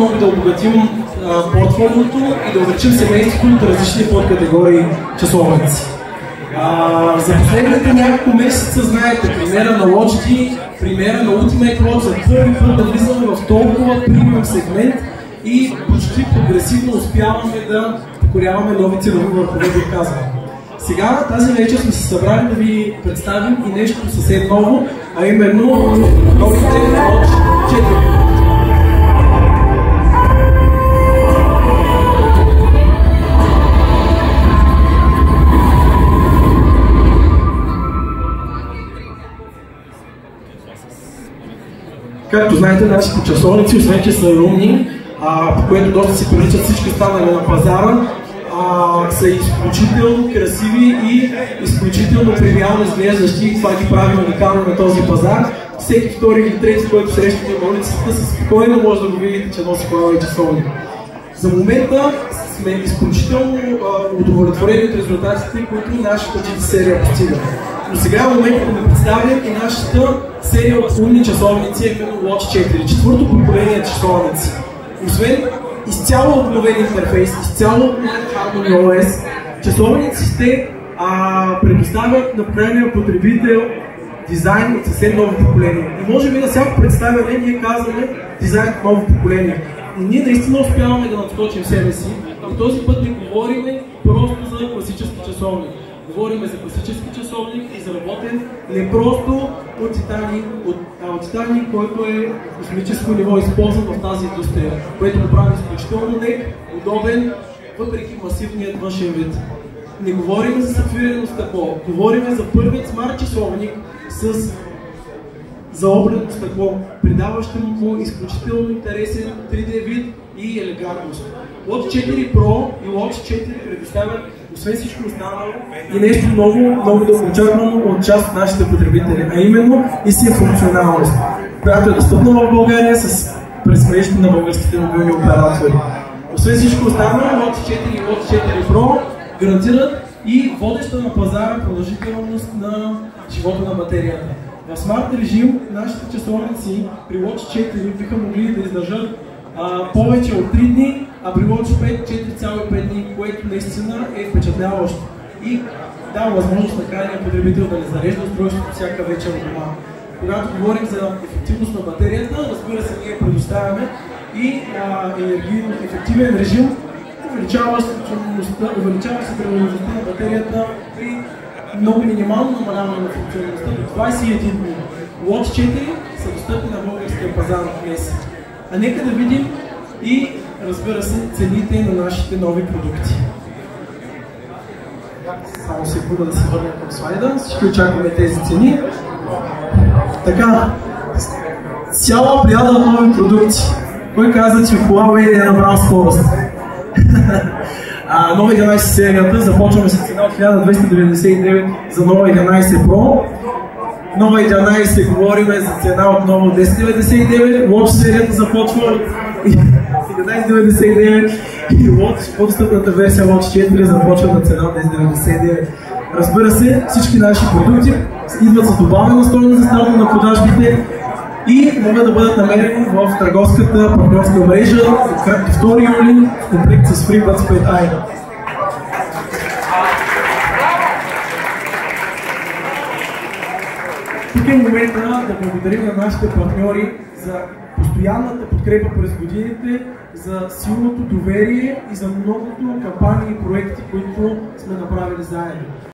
много да обогатим портфолиото и да увеличим семейството от различни подкатегории часовници. А, за последните няколко месеца, знаете, примера на Logitech, примера на Ultimate Watch, за първи път да влизаме в толкова премиум сегмент и почти прогресивно успяваме да покоряваме нови ценови върхове, бих казвам. Сега тази вечер сме се събрали да ви представим и нещо съвсем ново, а именно новите Watch 4. Както знаете, нашите часовници, освен че са умни, а, по което доста си приличат всички останали на пазара, а, са изключително красиви и изключително тривиално изглеждащи. Това ги прави уникално на този пазар. Всеки втори или трети, който срещате на улицата, спокойно може да го видите, че носи и часовник. За момента сме изключително удовлетворени от резултатите, които нашата серия постига. Но сега е момент да представим и нашата серия от умни часовници, е Watch 4, четвърто поколение часовници. Освен изцяло обновен интерфейс, изцяло обновен Harmony OS, часовниците а, предоставят на крайния потребител дизайн от съвсем ново поколение. И може би на всяко представяне ние казваме дизайн от ново поколение. Но ние наистина успяваме да надскочим себе си и този път не говорим просто за класически часовник. Говорим за класически часовник, изработен не просто от титани, а, от титани, който е космическо ниво използван в тази индустрия, което го прави изключително лек, удобен, въпреки масивният външен вид. Не говорим за сапфирено стъкло, говорим за първият смарт часовник с заоблено стъкло, придаващо му изключително интересен 3D вид и елегантност. Watch 4 Pro и Watch 4 предоставят освен всичко останало и нещо много, много дългоочаквано от част от нашите потребители, а именно и си е функционалност, която е достъпна в България с мрежите на българските мобилни оператори. Освен всичко останало, Watch 4 и Watch 4 Pro гарантират и водеща на пазара продължителност на живота на батерията. В смарт режим нашите часовници при Watch 4 биха могли да издържат а, повече от 3 дни, а при Watch 5 4,5 дни, което наистина е впечатляващо. И дава възможност на крайния потребител да не зарежда устройството всяка вечер от дома. Когато говорим за ефективност на батерията, разбира се, ние предоставяме и а, енергийно ефективен режим, увеличава се трудността на батерията при много минимално намаляване на функционалността до 21 дни. Watch 4 са достъпни на българския пазар днес. А нека да видим и, разбира се, цените на нашите нови продукти. Само секунда да се върнем към слайда. Всички очакваме тези цени. Така, цяла плеяда нови продукти. Кой каза, че Huawei е набрал скорост? а, нова 11 серията, започваме с цена от 1299 за нова 11 Pro. Нова 11 говорим за цена отново 1099, Watch серията започва 1199 и Watch, по-достъпната версия Watch 4 започва на цена 1099. Разбира се, всички наши продукти идват с добавена стойност за старта на продажбите и могат да бъдат намерени в търговската партньорска мрежа от 2 юли в комплект с FreeBuds 5i. Тук е момента да благодарим на нашите партньори за постоянната подкрепа през годините, за силното доверие и за многото кампании и проекти, които сме направили заедно.